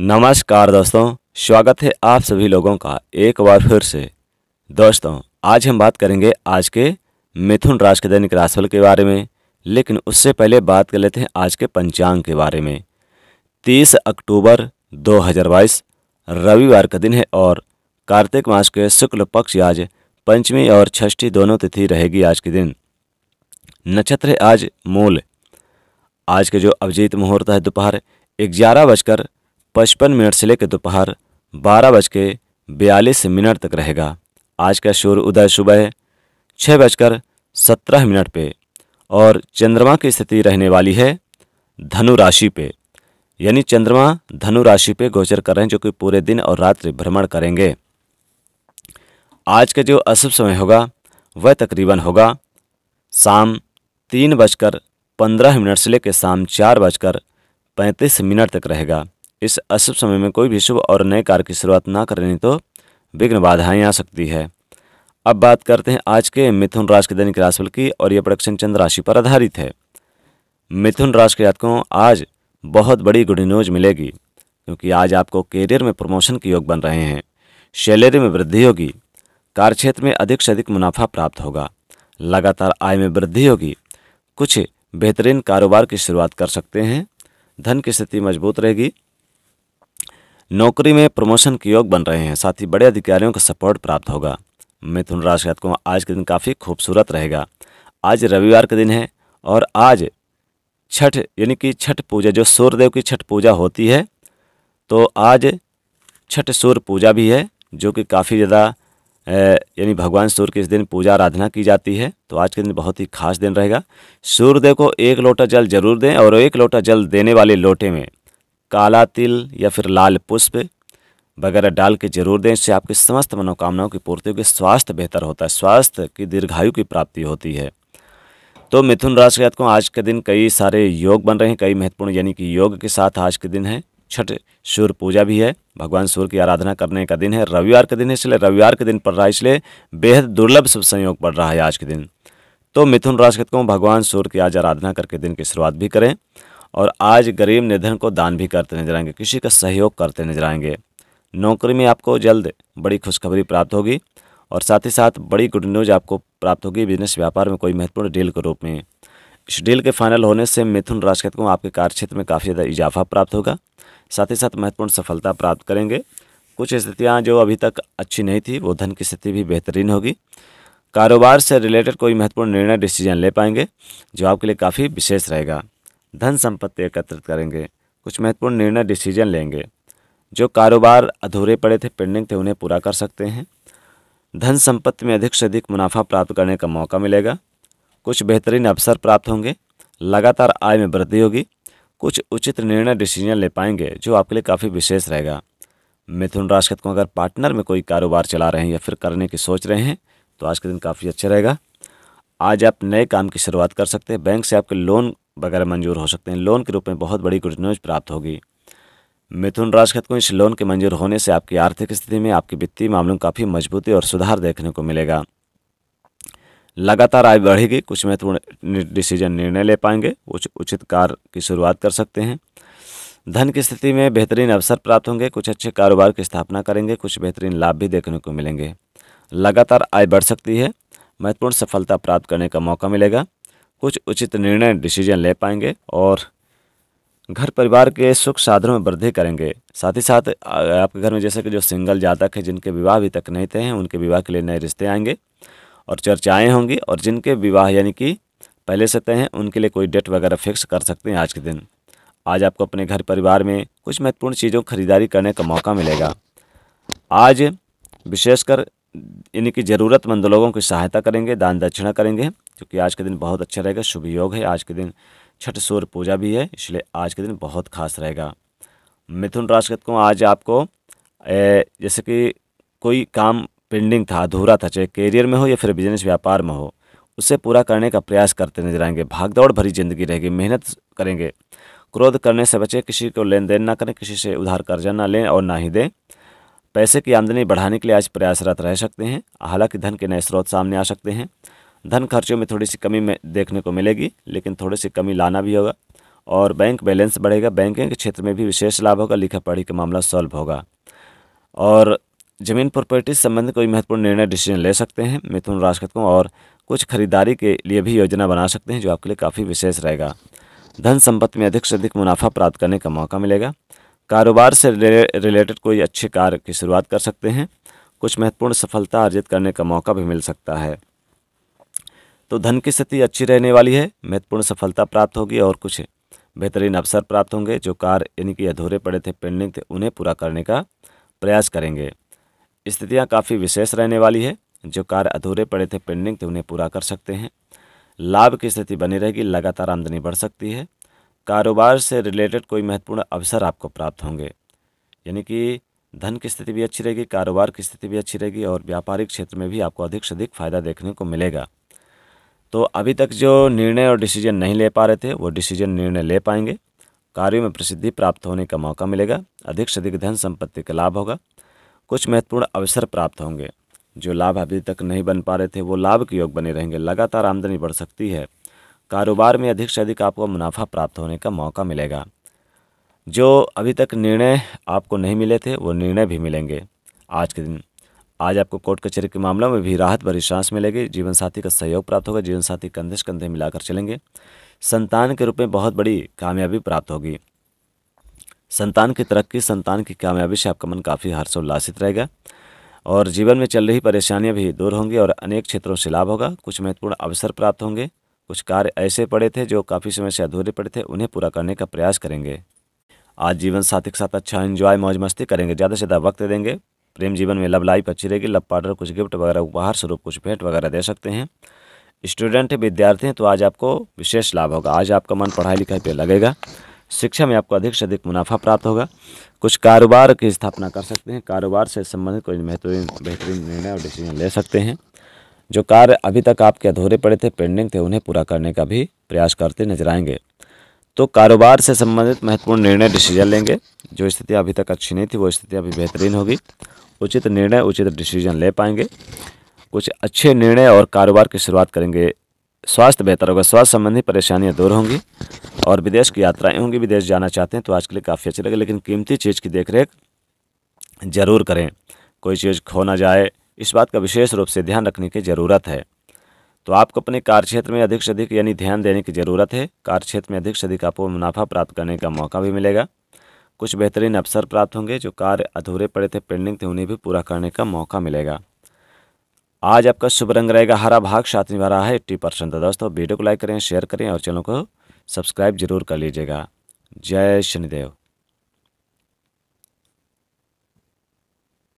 नमस्कार दोस्तों, स्वागत है आप सभी लोगों का एक बार फिर से। दोस्तों, आज हम बात करेंगे आज के मिथुन राशि के दैनिक राशिफल के बारे में, लेकिन उससे पहले बात कर लेते हैं आज के पंचांग के बारे में। 30 अक्टूबर 2022 रविवार का दिन है और कार्तिक मास के शुक्ल पक्ष आज पंचमी और षष्ठी दोनों तिथि रहेगी आज के दिन। नक्षत्र आज मूल। आज के जो अभिजीत मुहूर्त है, दोपहर ग्यारह बजकर पचपन मिनट से लेकर दोपहर बारह बज के बयालीस मिनट तक रहेगा। आज का सूर्य उदय सुबह छः बजकर सत्रह मिनट पे और चंद्रमा की स्थिति रहने वाली है धनु राशि पे। यानी चंद्रमा धनु राशि पे गोचर कर रहे हैं जो कि पूरे दिन और रात्रि भ्रमण करेंगे। आज का जो अशुभ समय होगा, वह तकरीबन होगा शाम तीन बजकर पंद्रह मिनट से लेकर शाम चार बजकर पैंतीस मिनट तक रहेगा। इस अशुभ समय में कोई भी शुभ और नए कार्य की शुरुआत ना करनी तो विघ्न बाधाएँ आ सकती है। अब बात करते हैं आज के मिथुन राशि के दैनिक राशिफल की और यह प्रोडक्शन चंद्र राशि पर आधारित है। मिथुन राशि के जातकों, आज बहुत बड़ी गुड न्यूज़ मिलेगी, क्योंकि आज आपको कैरियर में प्रमोशन के योग बन रहे हैं, सैलरी में वृद्धि होगी कार्यक्षेत्र में अधिक से अधिक मुनाफा प्राप्त होगा, लगातार आय में वृद्धि होगी, कुछ बेहतरीन कारोबार की शुरुआत कर सकते हैं, धन की स्थिति मज़बूत रहेगी नौकरी में प्रमोशन के योग बन रहे हैं। साथ ही बड़े अधिकारियों का सपोर्ट प्राप्त होगा। मिथुन राशि को आज के दिन काफ़ी खूबसूरत रहेगा। आज रविवार का दिन है और आज छठ, यानी कि छठ पूजा, जो सूर्यदेव की छठ पूजा होती है तो आज छठ सूर्य पूजा भी है, जो कि काफ़ी ज़्यादा यानी भगवान सूर्य की इस दिन पूजा आराधना की जाती है तो आज के दिन बहुत ही खास दिन रहेगा। सूर्यदेव को एक लोटा जल ज़रूर दें और एक लोटा जल देने वाले लोटे में काला तिल या फिर लाल पुष्प वगैरह डाल के ज़रूर दें। इससे आपकी समस्त मनोकामनाओं की पूर्ति होगी। स्वास्थ्य बेहतर होता है। स्वास्थ्य की दीर्घायु की प्राप्ति होती है। तो मिथुन राशि के को आज के दिन कई सारे योग बन रहे हैं। कई महत्वपूर्ण यानी कि योग के साथ आज के दिन है। छठ सूर्य पूजा भी है। भगवान सूर्य की आराधना करने का दिन है। रविवार का दिन है, इसलिए रविवार के दिन पड़ रहा है, इसलिए बेहद दुर्लभ शुभ संयोग पड़ रहा है आज के दिन। तो मिथुन राशि को भगवान सूर्य की आज आराधना करके दिन की शुरुआत भी करें। और आज गरीब निधन को दान भी करते नज़र आएँगे, किसी का सहयोग करते नज़र आएँगे। नौकरी में आपको जल्द बड़ी खुशखबरी प्राप्त होगी और साथ ही साथ बड़ी गुड न्यूज़ आपको प्राप्त होगी बिज़नेस व्यापार में कोई महत्वपूर्ण डील के रूप में। इस डील के फाइनल होने से मिथुन राशि को आपके कार्यक्षेत्र में काफ़ी ज़्यादा इजाफा प्राप्त होगा। साथ ही साथ महत्वपूर्ण सफलता प्राप्त करेंगे। कुछ स्थितियाँ जो अभी तक अच्छी नहीं थी, वो धन की स्थिति भी बेहतरीन होगी। कारोबार से रिलेटेड कोई महत्वपूर्ण निर्णय डिसीज़न ले पाएँगे, जो आपके लिए काफ़ी विशेष रहेगा। धन संपत्ति एकत्रित करेंगे, कुछ महत्वपूर्ण निर्णय डिसीज़न लेंगे। जो कारोबार अधूरे पड़े थे पेंडिंग थे, उन्हें पूरा कर सकते हैं। धन संपत्ति में अधिक से अधिक मुनाफा प्राप्त करने का मौका मिलेगा। कुछ बेहतरीन अवसर प्राप्त होंगे। लगातार आय में वृद्धि होगी। कुछ उचित निर्णय डिसीज़न ले पाएँगे, जो आपके लिए काफ़ी विशेष रहेगा। मिथुन राशि को अगर पार्टनर में कोई कारोबार चला रहे हैं या फिर करने की सोच रहे हैं तो आज के दिन काफ़ी अच्छा रहेगा। आज आप नए काम की शुरुआत कर सकते हैं। बैंक से आपके लोन वगैरह मंजूर हो सकते हैं। लोन के रूप में बहुत बड़ी गुड न्यूज़ प्राप्त होगी। मिथुन राशि को इस लोन के मंजूर होने से आपकी आर्थिक स्थिति में आपके वित्तीय मामलों में काफ़ी मजबूती और सुधार देखने को मिलेगा। लगातार आय बढ़ेगी, कुछ महत्वपूर्ण डिसीज़न निर्णय ले पाएँगे कुछ उचित कार्य की शुरुआत कर सकते हैं। धन की स्थिति में बेहतरीन अवसर प्राप्त होंगे, कुछ अच्छे कारोबार की स्थापना करेंगे, कुछ बेहतरीन लाभ भी देखने को मिलेंगे। लगातार आय बढ़ सकती है, महत्वपूर्ण सफलता प्राप्त करने का मौका मिलेगा। कुछ उचित निर्णय डिसीज़न ले पाएँगे और घर परिवार के सुख साधनों में वृद्धि करेंगे। साथ ही साथ आपके घर में जैसे कि जो सिंगल जातक है, जिनके विवाह अभी तक नहीं थे हैं, उनके विवाह के लिए नए रिश्ते आएँगे और चर्चाएँ होंगी और जिनके विवाह यानी कि पहले से तय हैं, उनके लिए कोई डेट वगैरह फिक्स कर सकते हैं आज के दिन। आज आपको अपने घर परिवार में कुछ महत्वपूर्ण चीज़ों खरीदारी करने का मौका मिलेगा। आज विशेषकर यानी कि ज़रूरतमंद लोगों की सहायता करेंगे दान दक्षिणा करेंगे। क्योंकि आज के दिन बहुत अच्छा रहेगा शुभ योग है आज के दिन छठ सूर्य पूजा भी है इसलिए आज के दिन बहुत खास रहेगा। मिथुन राशि को आज आपको ए, जैसे कि कोई काम पेंडिंग था अधूरा था चाहे करियर में हो या फिर बिज़नेस व्यापार में हो उसे पूरा करने का प्रयास करते नज़र आएँगे। भागदौड़ भरी ज़िंदगी रहेगी मेहनत करेंगे। क्रोध करने से बचें किसी को लेन देन ना करें किसी से उधार कर्जा ना लें और ना ही दें। पैसे की आमदनी बढ़ाने के लिए आज प्रयासरत रह सकते हैं हालाँकि धन के नए स्रोत सामने आ सकते हैं। धन खर्चों में थोड़ी सी कमी में देखने को मिलेगी, लेकिन थोड़ी सी कमी लाना भी होगा और बैंक बैलेंस बढ़ेगा। बैंकिंग के क्षेत्र में भी विशेष लाभ होगा लिखा पढ़ी का मामला सॉल्व होगा। और ज़मीन प्रॉपर्टी से संबंधित कोई महत्वपूर्ण निर्णय, डिसीज़न ले सकते हैं। मिथुन राशि को और कुछ खरीदारी के लिए भी योजना बना सकते हैं, जो आपके लिए काफ़ी विशेष रहेगा। धन संपत्ति में अधिक से अधिक मुनाफा प्राप्त करने का मौका मिलेगा। कारोबार से रिलेटेड कोई अच्छे कार्य की शुरुआत कर सकते हैं। कुछ महत्वपूर्ण सफलता अर्जित करने का मौका भी मिल सकता है। तो धन की स्थिति अच्छी रहने वाली है, महत्वपूर्ण सफलता प्राप्त होगी और कुछ बेहतरीन अवसर प्राप्त होंगे, जो कार्य यानी कि अधूरे पड़े थे पेंडिंग थे, उन्हें पूरा करने का प्रयास करेंगे। स्थितियाँ काफ़ी विशेष रहने वाली है, जो कार्य अधूरे पड़े थे पेंडिंग थे, उन्हें पूरा कर सकते हैं। लाभ की स्थिति बनी रहेगी, लगातार आमदनी बढ़ सकती है। कारोबार से रिलेटेड कोई महत्वपूर्ण अवसर आपको प्राप्त होंगे। यानी कि धन की स्थिति भी अच्छी रहेगी, कारोबार की स्थिति भी अच्छी रहेगी और व्यापारिक क्षेत्र में भी आपको अधिक से अधिक फ़ायदा देखने को मिलेगा। तो अभी तक जो निर्णय और डिसीज़न नहीं ले पा रहे थे, वो डिसीज़न निर्णय ले पाएँगे। कार्यों में प्रसिद्धि प्राप्त होने का मौका मिलेगा, अधिक से अधिक धन संपत्ति का लाभ होगा। कुछ महत्वपूर्ण अवसर प्राप्त होंगे। जो लाभ अभी तक नहीं बन पा रहे थे, वो लाभ के योग बने रहेंगे। लगातार आमदनी बढ़ सकती है। कारोबार में अधिक से अधिक आपको मुनाफा प्राप्त होने का मौका मिलेगा। जो अभी तक निर्णय आपको नहीं मिले थे, वो निर्णय भी मिलेंगे। आज के दिन आज आपको कोर्ट कचहरी के मामलों में भी राहत भरी सांस मिलेगी। जीवन साथी का सहयोग प्राप्त होगा। जीवन साथी कंधे से कंधे मिलाकर चलेंगे। संतान के रूप में बहुत बड़ी कामयाबी प्राप्त होगी। संतान की तरक्की, संतान की कामयाबी से आपका मन काफ़ी हर्षोल्लासित रहेगा और जीवन में चल रही परेशानियाँ भी दूर होंगी और अनेक क्षेत्रों से लाभ होगा। कुछ महत्वपूर्ण अवसर प्राप्त होंगे। कुछ कार्य ऐसे पड़े थे जो काफ़ी समय से अधूरे पड़े थे, उन्हें पूरा करने का प्रयास करेंगे। आज जीवन साथी के साथ अच्छा एंजॉय मौज मस्ती करेंगे। ज़्यादा से ज़्यादा वक्त देंगे। प्रेम जीवन में लव लाइफ अच्छी रहेगी लव पार्टनर कुछ गिफ्ट वगैरह, उपहार स्वरूप कुछ भेंट वगैरह दे सकते हैं। स्टूडेंट है, विद्यार्थी हैं तो आज आपको विशेष लाभ होगा। आज आपका मन पढ़ाई लिखाई पर लगेगा। शिक्षा में आपको अधिक से अधिक मुनाफा प्राप्त होगा। कुछ कारोबार की स्थापना कर सकते हैं। कारोबार से संबंधित कोई महत्वपूर्ण, बेहतरीन निर्णय और डिसीज़न ले सकते हैं। जो कार्य अभी तक आपके अधूरे पड़े थे पेंडिंग थे, उन्हें पूरा करने का भी प्रयास करते नज़र आएँगे। तो कारोबार से संबंधित महत्वपूर्ण निर्णय डिसीज़न लेंगे। जो स्थिति अभी तक अच्छी नहीं थी, वो स्थिति अभी बेहतरीन होगी। उचित निर्णय, उचित डिसीज़न ले पाएँगे। कुछ अच्छे निर्णय और कारोबार की शुरुआत करेंगे। स्वास्थ्य बेहतर होगा। स्वास्थ्य संबंधी परेशानियाँ दूर होंगी और विदेश की यात्राएँ होंगी। विदेश जाना चाहते हैं तो आज के लिए काफ़ी अच्छे लगे लेकिन कीमती चीज़ की देखरेख ज़रूर करें। कोई चीज़ खो ना जाए। इस बात का विशेष रूप से ध्यान रखने की ज़रूरत है। तो आपको अपने कार्य क्षेत्र में अधिक से अधिक यानी ध्यान देने की ज़रूरत है। कार्य क्षेत्र में अधिक से अधिक आपको मुनाफा प्राप्त करने का मौका भी मिलेगा। कुछ बेहतरीन अवसर प्राप्त होंगे, जो कार्य अधूरे पड़े थे, पेंडिंग थे, उन्हें भी पूरा करने का मौका मिलेगा। आज आपका शुभ रंग रहेगा, हरा भाग, साथ भरा है एट्टी परसेंट। तो दोस्तों, वीडियो को लाइक करें, शेयर करें और चैनल को सब्सक्राइब ज़रूर कर लीजिएगा। जय शनिदेव।